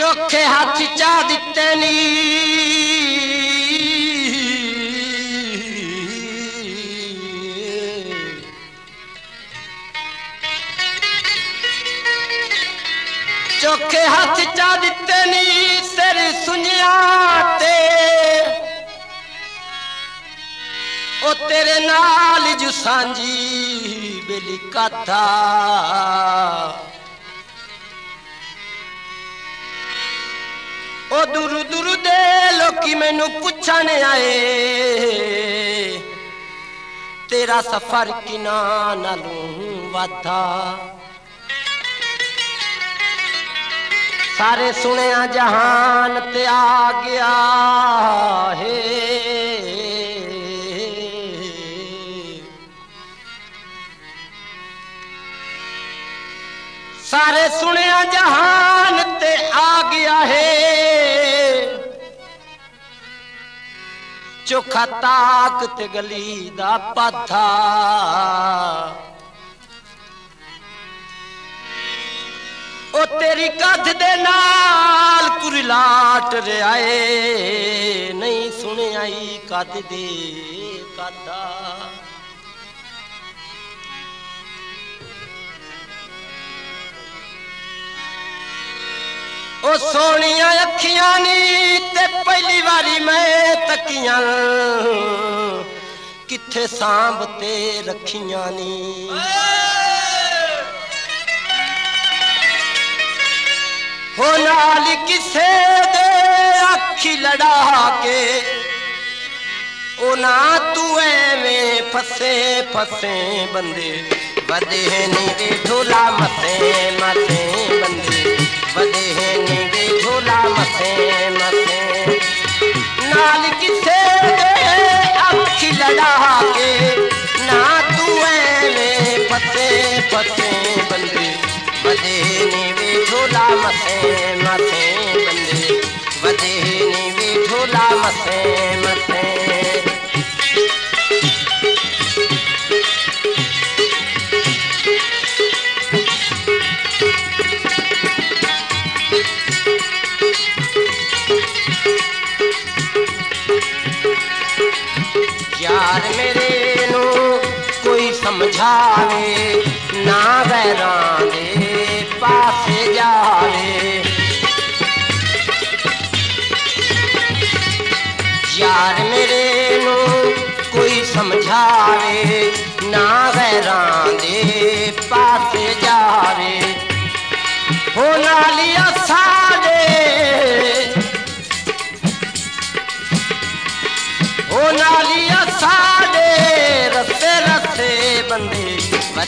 चोखे हथी झा दी चोखे हथी चा दे सिर सुनिया ते जांजी वली क ਉਹ ਦੂਰ ਦੂਰ ਦੇ ਲੋਕੀ ਮੈਨੂੰ ਪੁੱਛਣ ਆਏ ਤੇਰਾ ਸਫਰ ਕਿਨਾ ਨਾਲੋਂ ਵਾਧਾ ਸਾਰੇ ਸੁਣਿਆ ਜਹਾਨ ਤੇ ਆ ਗਿਆ ਹੈ ਸਾਰੇ ਸੁਣਿਆ ਜਹਾਨ ਤੇ ਆ ਗਿਆ ਹੈ ਚੋਖਾ ਤਾਕਤ ਗਲੀ ਦਾ ਪਾਥਾ ਉਹ ਤੇਰੀ ਕੱਧ ਦੇ ਨਾਲ ਕੁਰਲਾਟ ਰਿਆਏ ਨਹੀਂ ਸੁਣਿਆ ਈ ਕੱਦ ਦੇ ਕਾਦਾ ओ सोनिया अखियाँ नी ते पहली बारी मैं तकियाँ। किथे सांभ ते रखियाँ नी। हो नाल किसे दे आखी लड़ा के ओ ना तू एवें फसे फसे बंदे। बदे नी ढोला मसे मसे बंदे। बदहनी वे झूला मसे मसे नाल ना तू पते पते बंदे। बदहनी वे झूला मसे मसे बंदे। बदहनी वे झूला मसे भावे ना बैराम दे पास जावे यार मेरे नु कोई समझावे ना बैराम दे पास जावे। हो ना सा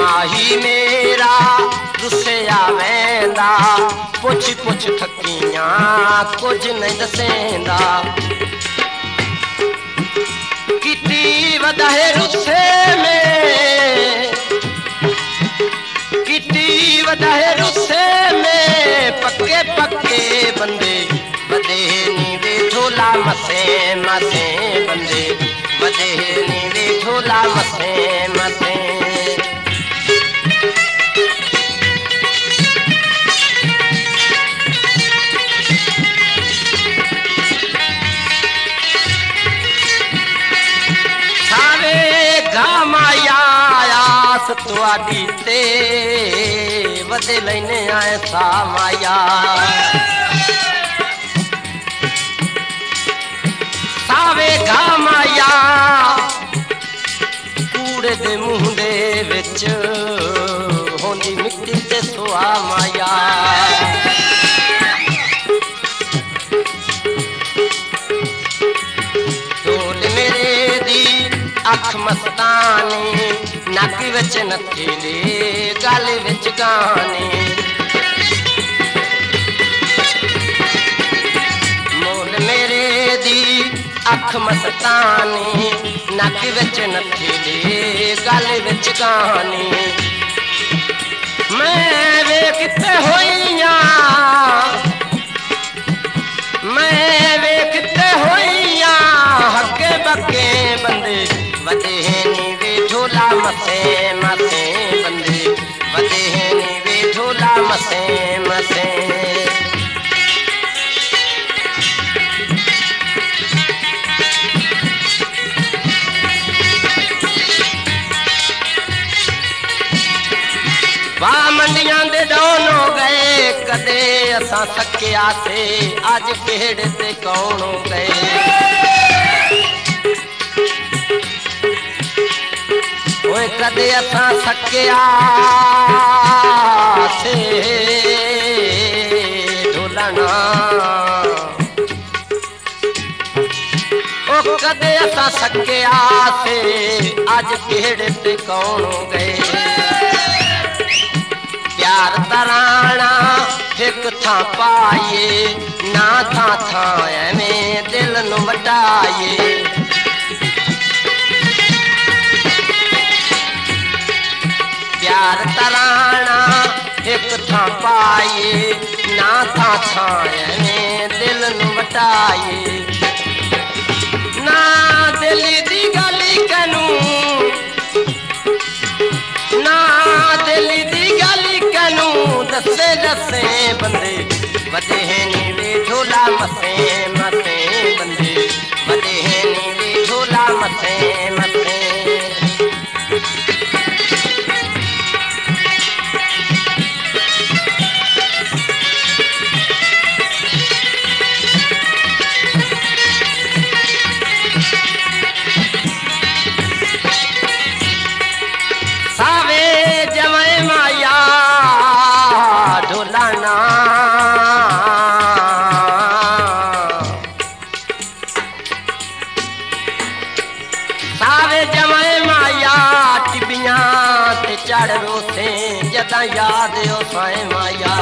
माही मेरा, दुसे आवेंदा। पुछ पुछ थकिया, कुछ नहीं दसेंदा। किती वदहे रुसे में। किती वदहे रुसे में। पक्के पक्के बंदे बदे नी वे झोला मसे मसे बंदे बदे नी वे झोला मसे मसे। दुआ दीते बदे लेने आए सा माया ਅੱਖ ਮਸਤਾਨੀ ਨੱਕ ਵਿੱਚ ਨੱਥੀਲੇ ਗਲ ਵਿੱਚ ਗਾਣੇ ਮੋਲ ਮੇਰੇ ਦੀ ਅੱਖ ਮਸਤਾਨੀ ਨੱਕ ਵਿੱਚ ਨੱਥੀਲੇ ਗਲ ਵਿੱਚ ਗਾਣੇ ਮੈਂ ਵੇ ਕਿੱਥੇ ਹੋਈਆਂ ਮੈਂ बदे नीवे झूला मसे मसे बंदे। झूला मसे मसे। मंडिया दे गए, कदे असा से अज पेड़ से कौन गए? ओए कदे असां सकियासीं ढोलण ओ कदे असां सकियासीं अॼु कहिड़े ते कौन गए? प्यार तराणा हिक थां पाए ना थां थां एवें दिल न वटाए यार तराना, एक था पाए, ना था छाए दिल बटाए ना दिल दी गली कनू, ना दिल दी गली कनू, दसे दसे बंदे वजह नी वे झोला मसे। जमे माया टिबिया ते चढ़ रोसे जदा याद ओ साए माया।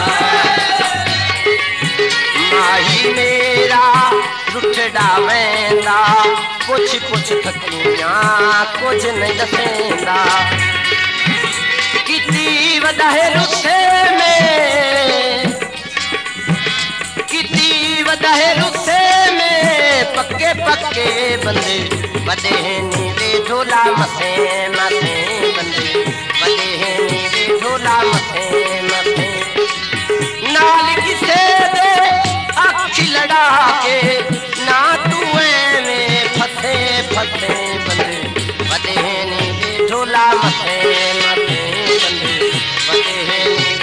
माही मेरा रुठड़ा वेंदा कुछ कुछ थकिया, कुछ नहीं दसेंदा। किती वदा में किती वदा है में पक्के पक्के बंदे बदे नहीं झोला मसे मसे बंदे बंदे हैं मेरे झोला मसे मसे नाल किसे दे अख लड़ा के ना तू में फसे फसे बंदे। बंदे हैं मेरे झोला मसे मसे बंदे बंदे